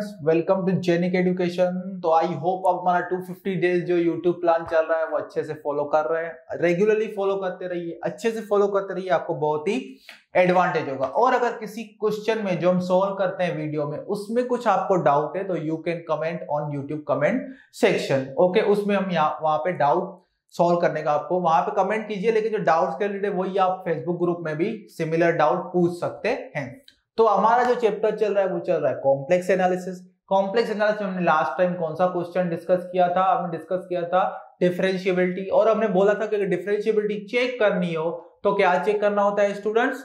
Students welcome to Genic education तो I hope अब हमारा 250 डेज़ जो यूट्यूब प्लान चल रहा है, वो अच्छे से फॉलो कर रहे हैं। रेगुलरली फॉलो करते रहिए, अच्छे से फॉलो करते रहिए, आपको बहुत ही एडवांटेज होगा। और अगर किसी क्वेश्चन में जो हम सोल्व करते हैं वीडियो में, उसमें कुछ आपको डाउट है तो you can comment on YouTube comment section okay उसमें हम यहाँ, वहाँ पे डाउट सॉल्व करने का आपको, वहाँ पे कमेंट कीजिए, लेकिन जो डाउट्स के रिलेटेड वही आप फेसबुक ग्रुप में भी सिमिलर डाउट पूछ सकते हैं। तो हमारा जो चैप्टर चल रहा है, वो चल रहा है कॉम्प्लेक्स एनालिसिस कॉम्प्लेक्स एनालिसिस हमने लास्ट टाइम कौन सा क्वेश्चन डिस्कस किया था? हमने डिस्कस किया था डिफरेंशिएबिलिटी और हमने बोला था कि अगर डिफरेंशिएबिलिटी चेक करनी हो तो क्या चेक करना होता है स्टूडेंट्स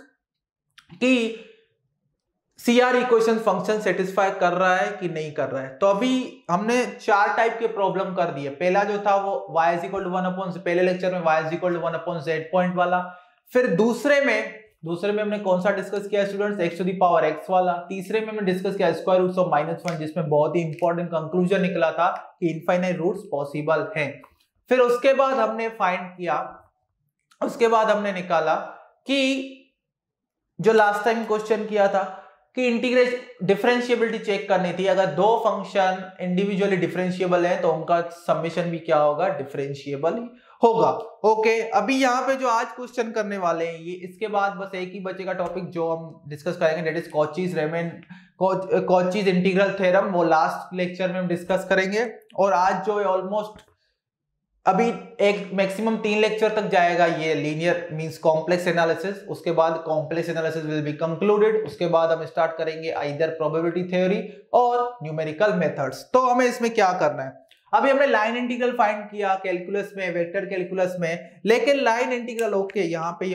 कि सीआर इक्वेशन फ़ंक्शन सेटिस्फाई कर रहा है कि नहीं कर रहा है? तो अभी हमने चार टाइप के प्रॉब्लम कर दिए. पहला जो था वो Y is equal to one upon पहले लेक्चर में y is equal to one upon Z point वाला. फिर दूसरे में दूसरे में हमने कौन सा डिस्कस किया students X to the power X वाला। तीसरे में हमने डिस्कस किया square roots of minus one जिसमें बहुत ही इंपॉर्टेंट कंक्लूजन निकला था कि इनफाइनाइट रूट्स पॉसिबल हैं। फिर उसके बाद हमने फाइंड किया, उसके बाद हमने निकाला कि जो लास्ट टाइम क्वेश्चन किया था कि इंटीग्रेशन डिफरेंशिएबिलिटी चेक करनी थी। अगर दो फ़ंक्शन इंडिविजुअली डिफरेंशिएबल है तो उनका समीशन भी क्या होगा? डिफरेंशिएबल होगा। ओके, अभी यहाँ पे जो आज क्वेश्चन करने वाले हैं, ये इसके बाद बस एक ही बचेगा टॉपिक जो हम डिस्कस करेंगे that is Cauchy's Riemann Cauchy's integral theorem वो लास्ट लेक्चर में हम डिस्कस करेंगे। और आज जो है ऑलमोस्ट अभी एक मैक्सिमम तीन लेक्चर तक जाएगा ये लीनियर मींस कॉम्प्लेक्स एनालिसिस उसके बाद complex analysis will be concluded उसके बाद हम स्टार्ट करेंगे आइदर प्रोबेबिलिटी थ्योरी और न्यूमेरिकल मेथड्स तो हमें इसमें क्या करना है? अभी हमने लाइन इंटीग्रल फाइंड किया कैलकुलस में वेक्टर कैलकुलस में, लेकिन लाइन इंटीग्रल ओके यहाँ पे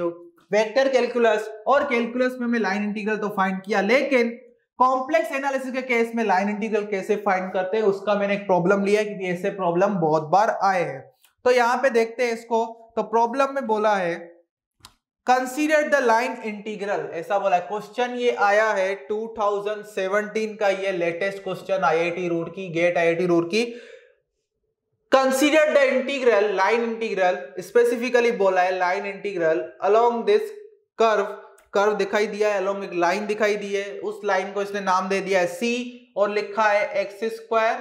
वेक्टर कैलकुलस और कैलकुलस में हमने लाइन इंटीग्रल तो फाइंड किया, लेकिन कॉम्प्लेक्स एनालिसिस के केस में लाइन इंटीग्रल कैसे फाइंड करते हैं, उसका मैंने एक प्रॉब्लम लिया क्योंकि ऐसे प्रॉब्लम बहुत बार आए हैं। तो यहाँ पे देखते हैं इसको तो प्रॉब्लम में बोला है कंसीडर द लाइन इंटीग्रल ऐसा बोला क्वेश्चन ये आया है 2017 का ये latest question IIT Roorkee GATE IIT Roorkee consider the integral line integral specifically बोला है line integral along this curve curve दिखाई दिया है अलोंग एक लाइन दिखाई दी है, उस लाइन को इसने नाम दे दिया है सी और लिखा है X square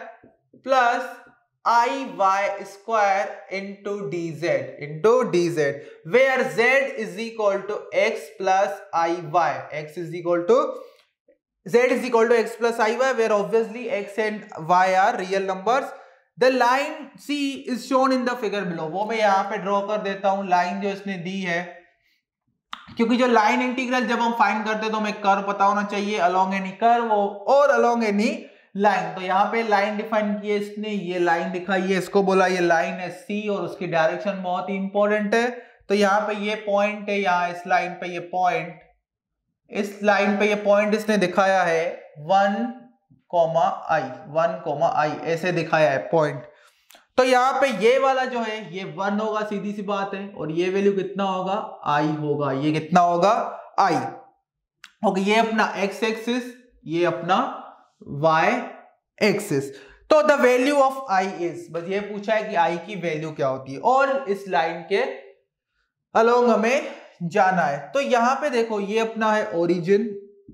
plus I Y square into D Z into D Z where Z is equal to X plus I Y X is equal to Z z is equal to x plus iy where obviously x and y are real numbers the line c is shown in the figure below. वो मैं यहाँ पे draw कर देता हूँ line जो इसने दी है। क्योंकि जो लाइन इंटीग्रल जब हम फाइंड करते हैं तो हमें कर पता होना चाहिए अलोंग एनी कर्व और अलोंग एनी लाइन तो यहाँ पे लाइन डिफाइन की है इसने, ये लाइन दिखाई है, इसको बोला ये लाइन है सी और उसकी डायरेक्शन बहुत ही इंपॉर्टेंट है। तो यहाँ पे ये पॉइंट है, यहाँ इस लाइन पे ये पॉइंट इस लाइन पे ये पॉइंट इसने दिखाया है one comma I, one comma I, ऐसे दिखाया है पॉइंट तो यहाँ पे ये वाला जो है, ये वन होगा, सीधी सी बात है, और ये वैल्यू कितना होगा? आई होगा, ये कितना होगा? आई ओके ये अपना एक्स एक्सिस ये अपना वाई एक्सिस तो the value of i is बस ये पूछा है कि आई की वैल्यू क्या होती है, और इस लाइन के अलोंग हमें जाना है. तो यहाँ पे देखो, ये अपना है ओरिजिन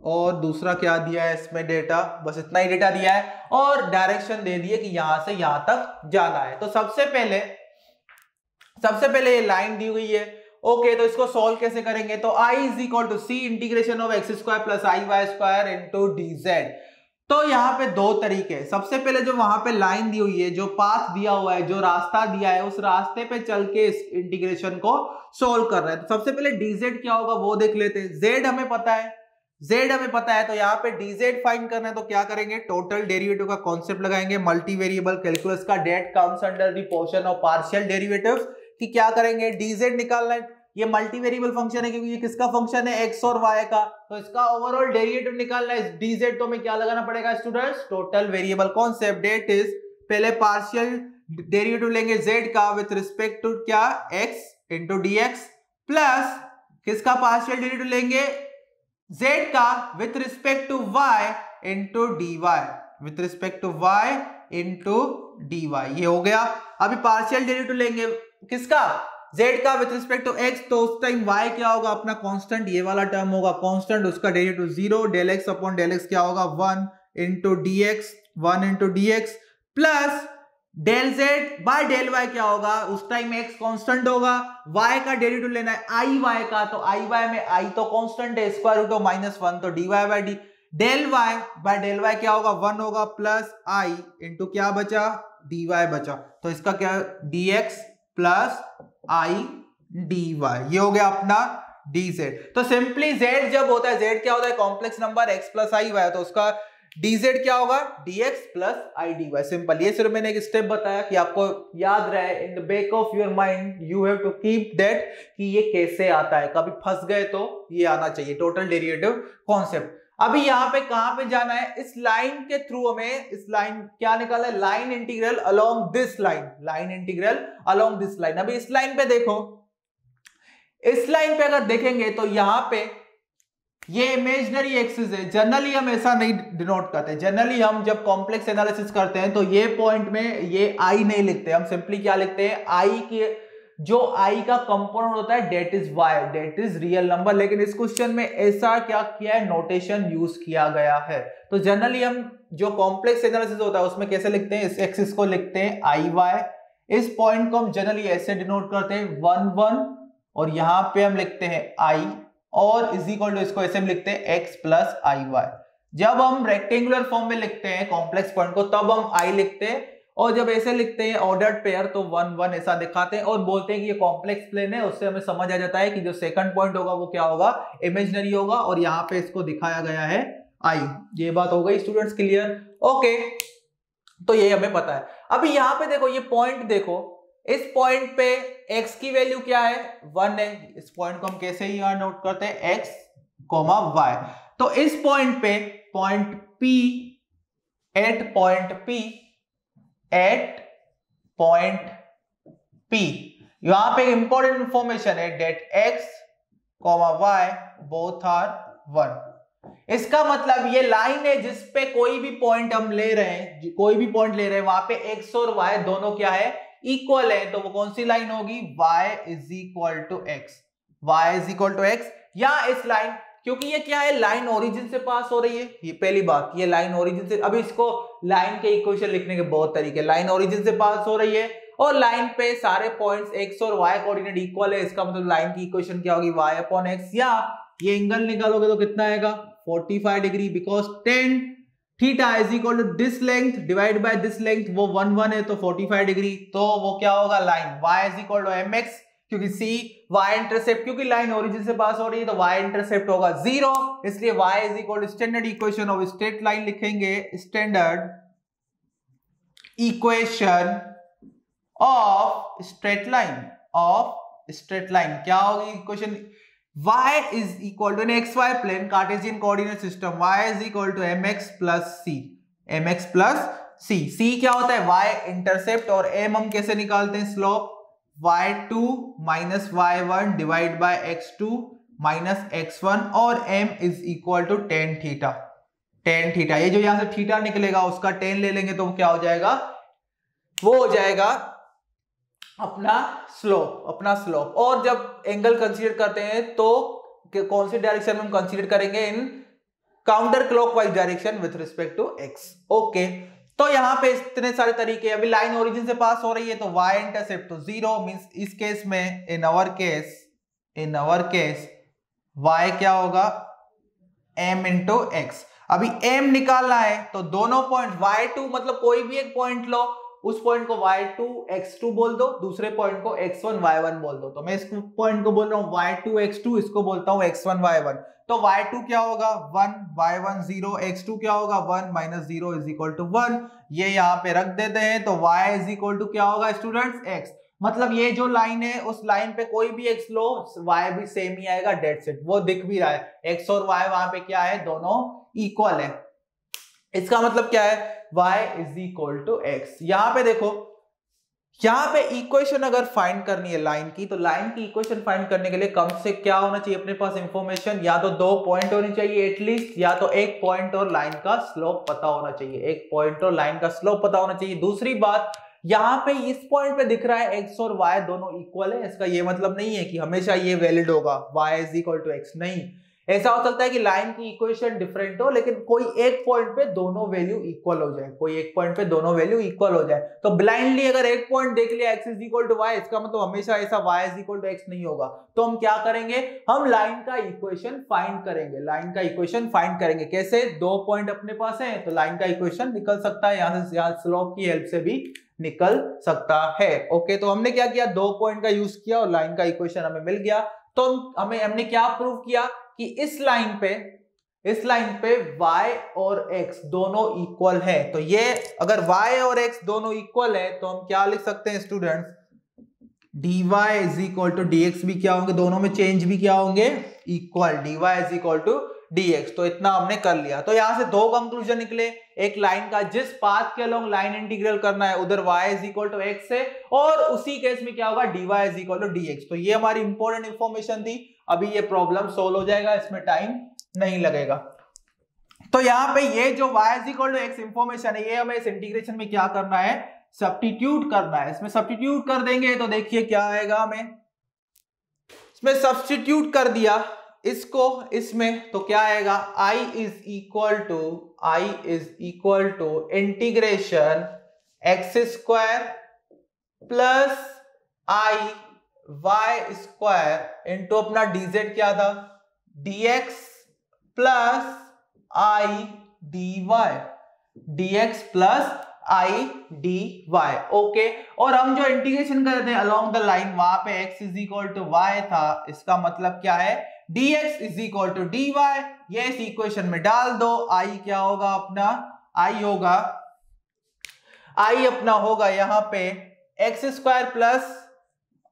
और दूसरा क्या दिया है इसमें डेटा बस इतना ही डेटा दिया है और डायरेक्शन दे दिए कि यहाँ से यहाँ तक जाना है। तो सबसे पहले सबसे पहले ये लाइन दी हुई है। ओके okay, तो इसको सॉल्व कैसे करेंगे? तो i is equal to c integration of x square plus i y square into d z तो यहाँ पे दो तरीके सबसे पहले जो वहाँ पे लाइन दी हुई है जो पाथ दिया हुआ है जो रास्ता दिया है उस रास्ते पे चल के इस इंटीग्रेशन को सोल्व कर रहे हैं। तो सबसे पहले डीजेड क्या होगा वो देख लेते हैं। जेड हमें पता है जेड हमें पता है तो यहाँ पे डीजेड फाइंड करना है तो क्या करेंगे? टोटल डेरिवेटिव का कॉन्सेप्ट लगाएँगे मल्टी वेरिएबल कैलकुलस का that comes under the portion of partial derivative कि क्या करेंगे? डीजेड निकालना है। ये मल्टी वेरिएबल फ़ंक्शन है, क्योंकि ये किसका फ़ंक्शन है? एक्स और वाई का। तो इसका ओवरऑल डेरिवेटिव निकालना है। डीजेड तो हमें क्या लगाना पड़ेगा students total variable concept that is पहले पार्शियल डेरिवेटिव लेंगे जेड का विथ रिस्पेक्ट टू क्या? डी एक्स प्लस किसका पार्शियल डेरिवेटिव लेंगे? जेड का with respect to y into d y with respect to y into d y ये हो गया। अभी पार्शियल डेरिवेटिव लेंगे। किसका? Z का विथ रिस्पेक्ट टू x तो उस टाइम y क्या होगा? अपना कांस्टेंट ये वाला टर्म होगा। कांस्टेंट उसका derivative zero del x upon del x क्या होगा? One into d x one into d x plus del z by del y क्या होगा? उस टाइम एक्स कांस्टेंट होगा। वाई का डेरिवेटिव लेना है आई वाई का तो आई वाई में आई तो कांस्टेंट है square root of minus one तो d y by d del y by del y क्या होगा? वन होगा प्लस आई इंटू क्या बचा? डी वाई बचा। तो इसका क्या d x plus i d y ये हो गया अपना डी जेड तो सिंपली जेड जब होता है जेड क्या होता है? Complex number x plus i y तो उसका dz क्या होगा? dx plus i d y simple ये सिर्फ़ मैंने एक स्टेप बताया कि आपको याद रहे in the back of your mind you have to keep that कि ये कैसे आता है। कभी फंस गए तो ये आना चाहिए। टोटल डेरिवेटिव कॉन्सेप्ट अभी यहाँ पे कहाँ पे जाना है? इस लाइन के थ्रू हमें, इस लाइन क्या निकाला है? Line integral along this line line integral along this line अभी इस लाइन पे देखो। इस लाइन पे अगर देखेंगे तो यहाँ पे ये इमेजनरी एक्सिस है। जनरली हम ऐसा नहीं डिनोट करते। जनरली हम जब कॉम्प्लेक्स एनालिसिस करते हैं तो ये पॉइंट में ये आई नहीं लिखते। हम सिंपली क्या लिखते हैं? आई के, जो आई का कंपोनेंट होता है that is y that is real number लेकिन इस क्वेश्चन में ऐसा क्या किया है? नोटेशन यूज़ किया गया है। तो जनरली हम जो कॉम्प्लेक्स एनालिसिस होता है, उसमें कैसे लिखते हैं? इस एक्सिस को लिखते हैं आई वाई इस पॉइंट को हम जनरली ऐसे डिनोट करते हैं वन वन और यहाँ पे हम लिखते हैं आई और इज़ इक्वल टू इसको ऐसे में लिखते हैं एक्स प्लस आई वाई जब हम रेक्टेंगुलर फॉर्म में लिखते हैं कॉम्प्लेक्स पॉइंट को, तब हम आई लिखते हैं, और जब ऐसे लिखते हैं ऑर्डर्ड पेयर तो वन वन ऐसा दिखाते हैं, और बोलते हैं कि ये कॉम्प्लेक्स प्लेन है, उससे हमें समझ आ जाता है कि जो सेकंड पॉइंट होगा, वो क्या होगा? इमेजनरी होगा, और यहाँ पे इसको दिखाया गया है आई ये बात हो गई स्टूडेंट्स क्लियर ओके तो ये हमें पता है। अभी यहाँ पे देखो, ये पॉइंट देखो इस पॉइंट पे x की वैल्यू क्या है? वन है। इस पॉइंट को हम कैसे यहाँ नोट करते हैं? x कोमा वाई तो इस पॉइंट पे point P at point P at point P. यहाँ पे इंपॉर्टेंट इंफॉर्मेशन है that x comma y both are one इसका मतलब ये लाइन है जिस पे कोई भी पॉइंट हम ले रहे हैं, कोई भी पॉइंट ले रहे हैं, वहाँ पे x और y दोनों क्या है? इक्वल है तो वो कौन सी लाइन होगी? Y is equal to x y is equal to x या इस लाइन क्योंकि ये क्या है? लाइन ओरिजिन से पास हो रही है। ये पहली बात, ये लाइन ओरिजिन से अभी इसको लाइन के इक्वेशन लिखने के बहुत तरीके लाइन ओरिजिन से पास हो रही है और लाइन पे सारे पॉइंट्स एक्स और वाई कोऑर्डिनेट इक्वल है। इसका मतलब लाइन की इक्वेशन क्या होगी? वाई अपॉन एक्स या ये एंगल निकालोगे तो कितना आएगा? 45 degree because tan theta is equal to this length divide by this length वो वन वन है तो 45 डिग्री तो वो क्या होगा? Line y is equal to x क्योंकि c y इंटरसेप्ट क्योंकि लाइन ओरिजिन से पास हो रही है तो y इंटरसेप्ट होगा ज़ीरो इसलिए y is equal to standard equation of straight line लिखेंगे standard equation of straight line of straight line क्या होगी equation y is equal to an xy plane, Cartesian coordinate system. Y is equal to mx plus c. Mx plus c. C क्या होता है? Y intercept और m हम कैसे निकालते हैं? Slope y2 minus y one divide by x two minus x one और m is equal to tan theta tan theta ये जो यहाँ से थीटा निकलेगा, उसका टेन ले लेंगे तो क्या हो जाएगा? वो हो जाएगा अपना स्लोप अपना स्लोप और जब एंगल कंसीडर करते हैं तो कौन सी डायरेक्शन में हम कंसीडर करेंगे in counter clockwise direction with respect to x okay तो यहाँ पे इतने सारे तरीके अभी लाइन ओरिजिन से पास हो रही है तो वाई इंटरसेप्ट तो ज़ीरो मींस इस केस में in our case in our case y क्या होगा? M इंटू एक्स अभी एम निकालना है तो दोनों पॉइंट वाई टू मतलब कोई भी एक पॉइंट लो उस पॉइंट को y2 x2 बोल दो, दूसरे पॉइंट को x1 y1 बोल दो। तो मैं इस पॉइंट को बोल रहा हूँ y2 x2 इसको बोलता हूँ x1 y1 तो y2 क्या होगा? 1 y1 0 x2 क्या होगा? 1 minus zero is equal to one ये यहाँ पे रख देते हैं तो y इज़ इक्वल टू क्या होगा स्टूडेंट्स x मतलब ये जो लाइन है, उस लाइन पे कोई भी x लो, y भी सेम ही आएगा डेड सेट वो दिख भी रहा है। x और y वहाँ पे क्या है? दोनों इक्वल है। इसका मतलब क्या है? Y is equal to x यहाँ पे देखो, यहाँ पे इक्वेशन अगर फाइंड करनी है लाइन की तो लाइन की इक्वेशन फाइंड करने के लिए कम से क्या होना चाहिए अपने पास इंफॉर्मेशन या तो दो पॉइंट होनी चाहिए एटलीस्ट या तो एक पॉइंट और लाइन का स्लोप पता होना चाहिए। एक पॉइंट और लाइन का स्लोप पता होना चाहिए। दूसरी बात, यहाँ पे इस पॉइंट पे दिख रहा है एक्स और वाई दोनों इक्वल है। इसका ये मतलब नहीं है कि हमेशा ये वैलिड होगा। Y is equal to x नहीं। ऐसा हो सकता है कि लाइन की इक्वेशन डिफरेंट हो, लेकिन कोई एक पॉइंट पे दोनों वैल्यू इक्वल हो जाए। कोई एक पॉइंट पे दोनों वैल्यू इक्वल हो जाए। तो ब्लाइंडली अगर एक पॉइंट देख लिया x is equal to y इसका मतलब हमेशा ऐसा y is equal to x नहीं होगा। तो हम क्या करेंगे? हम लाइन का इक्वेशन फाइंड करेंगे। लाइन का इक्वेशन फाइंड करेंगे। कैसे? दो पॉइंट अपने पास है तो लाइन का इक्वेशन निकल सकता है। यहाँ से, यहाँ स्लोप की हेल्प से भी निकल सकता है। ओके तो हमने क्या किया? दो पॉइंट का यूज़ किया और लाइन का इक्वेशन हमें मिल गया। तो हमें हमने क्या प्रूव किया? कि इस लाइन पे, इस लाइन पे y और x दोनों इक्वल है। तो ये अगर y और x दोनों इक्वल है तो हम क्या लिख सकते हैं students dy is equal to dx भी क्या होंगे? दोनों में चेंज भी क्या होंगे? Equal dy is equal to dx तो इतना हमने कर लिया। तो यहाँ से दो कंक्लूजन निकले। एक लाइन का, जिस पाथ के अलोंग लाइन इंटीग्रल करना है, उधर y is equal to x है और उसी केस में क्या होगा, dy is equal to dx. तो ये हमारी इंपॉर्टेंट इंफॉर्मेशन थी। अभी ये प्रॉब्लम सोल्व हो जाएगा, इसमें टाइम नहीं लगेगा। तो यहाँ पे ये जो y is equal to x information है, ये हमें इस इंटीग्रेशन में क्या करना है? सब्सटीट्यूट करना है। इसमें सब्सटीट्यूट कर देंगे तो देखिए क्या आएगा हमें। इसमें सब्सटीट्यूट कर दिया। इसको इसमें तो क्या आएगा? I is equal to i is equal to integration x square plus i y square into अपना डीजेड क्या था? dx plus i d y d x plus i d y okay और हम जो इंटीग्रेशन करते हैं अलोंग द लाइन वहाँ पे x is equal to y था, इसका मतलब क्या है? Dx is equal to d y ये इस इक्वेशन में डाल दो, i क्या होगा अपना? i होगा। i अपना होगा यहाँ पे एक्स स्क्वायर प्लस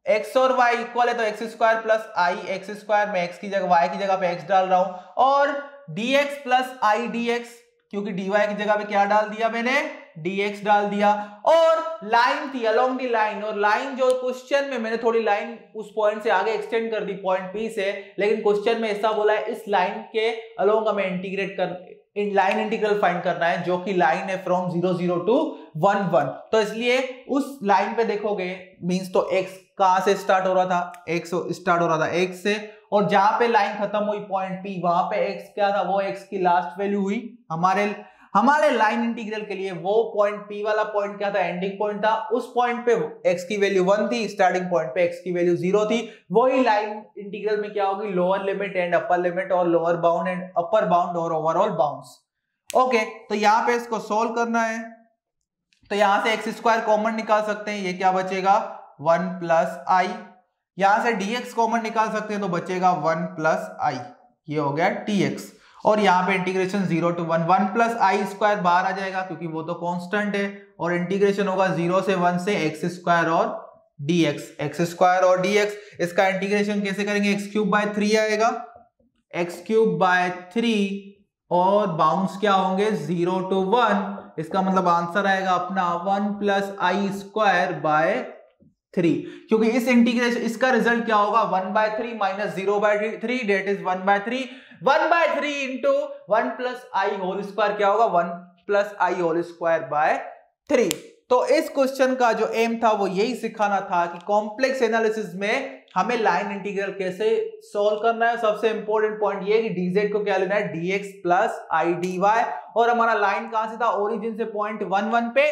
एक्स और वाई इक्वल है तो x square plus i x square में एक्स की जगह वाई की जगह पे एक्स डाल रहा हूँ। और dx plus i d x क्योंकि dy की जगह पे क्या डाल दिया मैंने? Dx डाल दिया और लाइन थी अलोंग दी लाइन और लाइन जो क्वेश्चन में मैंने थोड़ी लाइन उस पॉइंट से आगे एक्सटेंड कर दी पॉइंट पी से, लेकिन क्वेश्चन में ऐसा बोला है, इस लाइन के अलोंग हमें इंटीग्रेट कर, इन लाइन इंटीग्रल फाइंड करना है, जो कि लाइन है from zero zero to one one तो इसलिए उस लाइन पे देखोगे मींस तो एक्स कहाँ से स्टार्ट हो रहा था? एक्स स्टार्ट हो रहा था एक्स से, और जहाँ पे लाइन खत्म हुई पॉइंट पी वहाँ पे एक्स क्या था? वो एक्स की लास्ट वैल्यू हुई, हमारे हमारे लाइन इंटीग्रल के लिए वो पॉइंट पी वाला पॉइंट क्या था? एंडिंग पॉइंट था। उस पॉइंट पे एक्स की वैल्यू वन थी स्टार्टिंग पॉइंट पे एक्स की वैल्यू ज़ीरो थी। वही लाइन इंटीग्रल में क्या होगी? Lower limit and upper limit और lower bound and upper bound और ओवरऑल बाउंड्स ओके तो यहाँ पे इसको सोल्व करना है। तो यहाँ से एक्स स्क्वायर कॉमन निकाल सकते हैं। ये क्या बचेगा? वन प्लस आई यहाँ से डीएक्स कॉमन निकाल सकते हैं तो बचेगा वन प्लस आई ये हो गया tx और यहाँ पे integration zero to one one plus i square बाहर आ जाएगा, क्योंकि वो तो कांस्टेंट है, और इंटीग्रेशन होगा ज़ीरो से वन से एक्स स्क्वायर और dx एक्स स्क्वायर और dx इसका इंटीग्रेशन कैसे करेंगे? एक्स क्यूब बाय थ्री आएगा। एक्स क्यूब बाय थ्री और बाउंस क्या होंगे? ज़ीरो टू वन इसका मतलब आंसर आएगा अपना one plus i square by three क्योंकि इस इंटीग्रेशन इसका रिज़ल्ट क्या होगा? One by three minus zero by three that is one by three one by three into one plus i whole square क्या होगा? One plus i whole square by three. तो इस question का जो M था, वो यही सिखाना था कि कॉम्प्लेक्स एनालिसिस में हमें लाइन इंटीग्रल कैसे सॉल्व करना है। सबसे इंपॉर्टेंट पॉइंट ये कि dz को क्या लेना है? dx plus i d y और हमारा लाइन कहाँ से था? ओरिजिन से पॉइंट वन वन पे।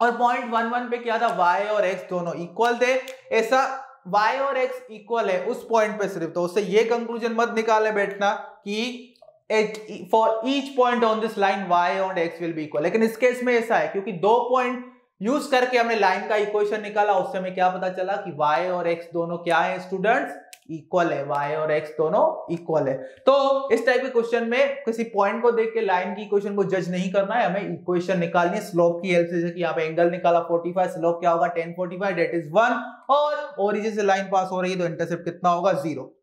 और पॉइंट वन वन पे क्या था? y और x दोनों इक्वल थे। ऐसा y और x इक्वल है, उस पॉइंट पे सिर्फ़। तो उससे ये कंक्लूजन मत निकाले बैठना कि for each point on this line y और x विल बी इक्वल लेकिन इस केस में ऐसा है, क्योंकि दो पॉइंट यूज़ करके हमने लाइन का इक्वेशन निकाला, उससे हमें क्या पता चला कि y और x दोनों क्या है स्टूडेंट्स इक्वल है, y और x दोनों इक्वल है। तो इस टाइप के क्वेश्चन में किसी पॉइंट को देख के लाइन की इक्वेशन को जज नहीं करना है, हमें इक्वेशन निकालनी है। स्लोप की हेल्प से जैसे कि यहाँ पे एंगल निकाला 45 स्लोप क्या होगा? 1045 डेट इज़ 1 और ओरिजिन से लाइन पास हो रही है तो इंटरसेप्ट कितना होगा? ज़ीरो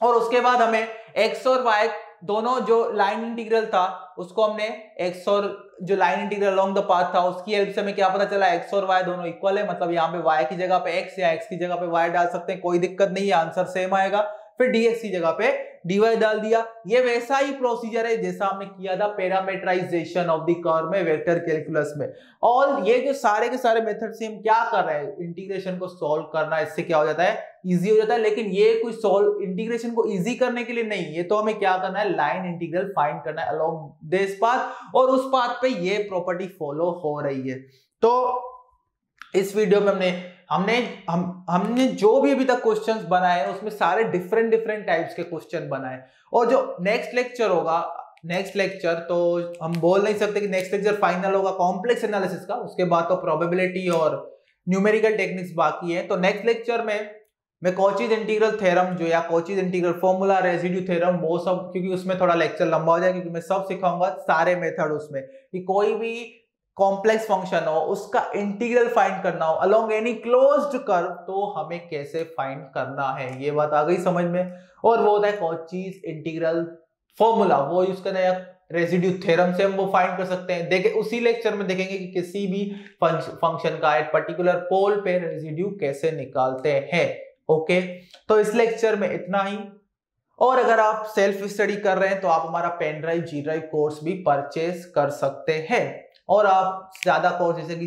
और उसके बाद हमें एक्स और y दोनों जो लाइन इंटीग्रल था, उसको हमने एक्स और जो line integral along the path था, उसकी हेल्प से हमें क्या पता चला? एक्स और वाई दोनों इक्वल है मतलब यहाँ पे वाई की जगह पे एक्स या एक्स की जगह पे वाई डाल सकते हैं, कोई दिक्कत नहीं है आंसर सेम आएगा। फिर डीएक्स की जगह पे डीवाई डाल दिया। ये वैसा ही प्रोसीजर है जैसा हमने किया था पैरामीटराइजेशन ऑफ़ द कर्व में वेक्टर कैलकुलस में। और ये जो सारे के सारे मेथड से हम क्या कर रहे हैं? इंटीग्रेशन को सॉल्व करना, इससे क्या हो जाता है? इजी हो जाता है। लेकिन ये कोई सॉल्व इंटीग्रेशन को इजी करने के लिए नहीं। ये तो हमें क्या करना है? लाइन इंटीग्रल फाइंड करना है अलोंग दिस पाथ और उस पाथ पे ये प्रॉपर्टी फॉलो हो रही है। तो इस वीडियो में हमने हमने, हम, हमने जो भी अभी तक क्वेश्चंस बनाए हैं उसमें सारे डिफरेंट डिफरेंट टाइप्स के क्वेश्चन बनाए। और जो नेक्स्ट लेक्चर होगा नेक्स्ट लेक्चर तो हम बोल नहीं सकते कि नेक्स्ट लेक्चर फाइनल होगा कॉम्प्लेक्स एनालिसिस का, उसके बाद तो प्रोबेबिलिटी और न्यूमेरिकल टेक्निक्स बाकी है। तो नेक्स्ट लेक्चर में, मैं कोचिज इंटीग्रल थ्योरम जो, या Cauchy's integral formula residue theorem वो सब, क्योंकि उसमें थोड़ा लेक्चर लंबा हो जाएगा क्योंकि मैं सब सिखाऊँगा सारे मेथड उसमें, कि कोई भी कॉम्प्लेक्स फ़ंक्शन हो, उसका इंटीग्रल फाइंड करना हो अलोंग एनी क्लोज्ड कर्व तो हमें कैसे फाइंड करना है? ये बात आ गई समझ में। और वो होता है कोचीज इंटीग्रल फॉर्मूला वो यूज़ करना है रेसिड्यू थ्योरम से हम वो फाइंड कर सकते हैं। देखे, उसी लेक्चर में देखेंगे कि किसी भी फ़ंक्शन का एक पर्टिकुलर पोल पे रेसिड्यू कैसे निकालते हैं। ओके तो इस लेक्चर में इतना ही। और अगर आप सेल्फ स्टडी कर रहे हैं तो आप हमारा pen drive G drive course भी परचेज कर सकते हैं। और आप ज़्यादा कोर्स जैसे कि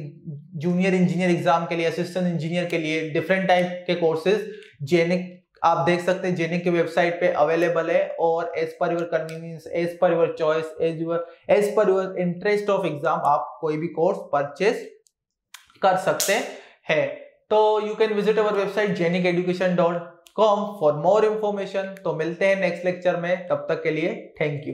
जूनियर इंजीनियर एग्ज़ाम के लिए असिस्टेंट इंजीनियर के लिए डिफरेंट टाइप के कोर्सेज जेनिक, आप देख सकते हैं, जेनिक के वेबसाइट पे अवेलेबल है और as per your convenience as per your choice as your as per your interest of exam आप कोई भी कोर्स परचेज कर सकते हैं। तो you can visit our website Genic education dot com for more information तो मिलते हैं नेक्स्ट लेक्चर में, तब तक के लिए thank you